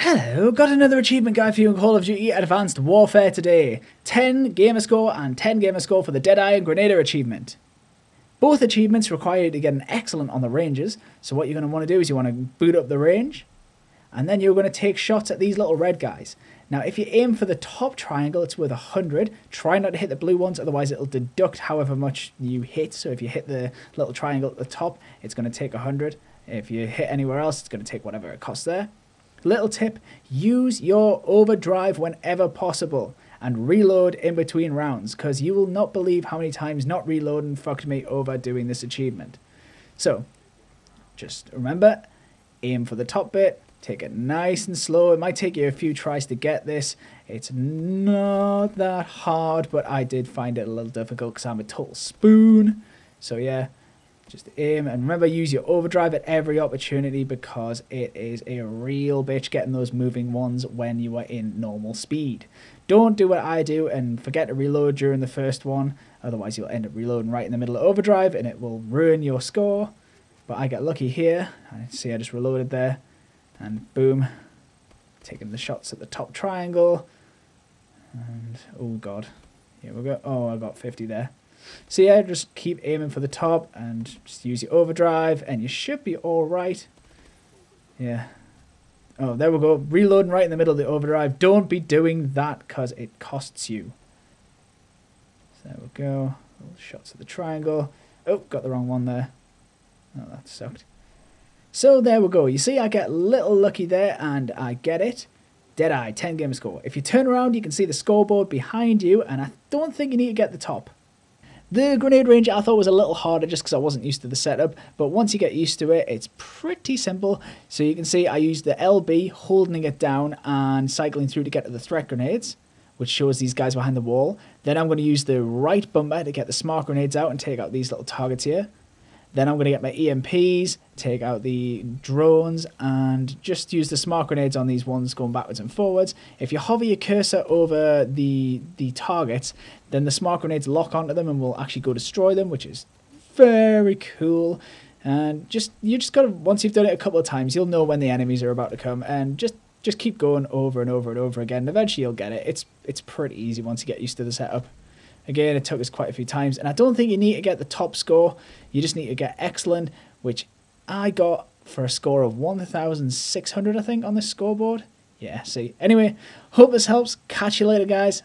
Hello, got another achievement guide for you in Call of Duty Advanced Warfare today. 10 gamer score and 10 gamer score for the Deadeye and Grenadier achievement. Both achievements require you to get an excellent on the ranges, so what you're going to want to do is you want to boot up the range, and then you're going to take shots at these little red guys. Now, if you aim for the top triangle, it's worth 100. Try not to hit the blue ones, otherwise it'll deduct however much you hit. So if you hit the little triangle at the top, it's going to take 100. If you hit anywhere else, it's going to take whatever it costs there. Little tip, use your overdrive whenever possible and reload in between rounds because you will not believe how many times not reloading fucked me over doing this achievement. So, just remember, aim for the top bit, take it nice and slow. It might take you a few tries to get this. It's not that hard, but I did find it a little difficult because I'm a total spoon. So yeah, just aim and remember use your overdrive at every opportunity because it is a real bitch getting those moving ones when you are in normal speed. Don't do what I do and forget to reload during the first one, otherwise you'll end up reloading right in the middle of overdrive and it will ruin your score. But I get lucky here. I see I just reloaded there and boom, taking the shots at the top triangle. And oh god, here we go. Oh, I got 50 there. So yeah, just keep aiming for the top and just use your overdrive and you should be alright. Yeah. Oh, there we go. Reloading right in the middle of the overdrive. Don't be doing that because it costs you. So there we go. Little Shots of the triangle. Oh, got the wrong one there. Oh, that sucked. So there we go. You see, I get a little lucky there and I get it. Deadeye, 10 game score. If you turn around, you can see the scoreboard behind you, and I don't think you need to get the top. The grenade range I thought was a little harder just because I wasn't used to the setup, but once you get used to it, it's pretty simple. So you can see I used the LB, holding it down and cycling through to get to the threat grenades, which shows these guys behind the wall. Then I'm going to use the right bumper to get the smart grenades out and take out these little targets here. Then I'm going to get my EMPs, take out the drones, and just use the smart grenades on these ones going backwards and forwards. If you hover your cursor over the the targets, then the smart grenades lock onto them and will actually go destroy them, which is very cool. And just you just gotta once you've done it a couple of times, you'll know when the enemies are about to come, and just just keep going over and over and over again. And eventually, you'll get it. It's it's pretty easy once you get used to the setup. Again, it took us quite a few times, and I don't think you need to get the top score. You just need to get excellent, which I got for a score of 1,600, I think, on this scoreboard. Yeah, see. Anyway, hope this helps. Catch you later, guys.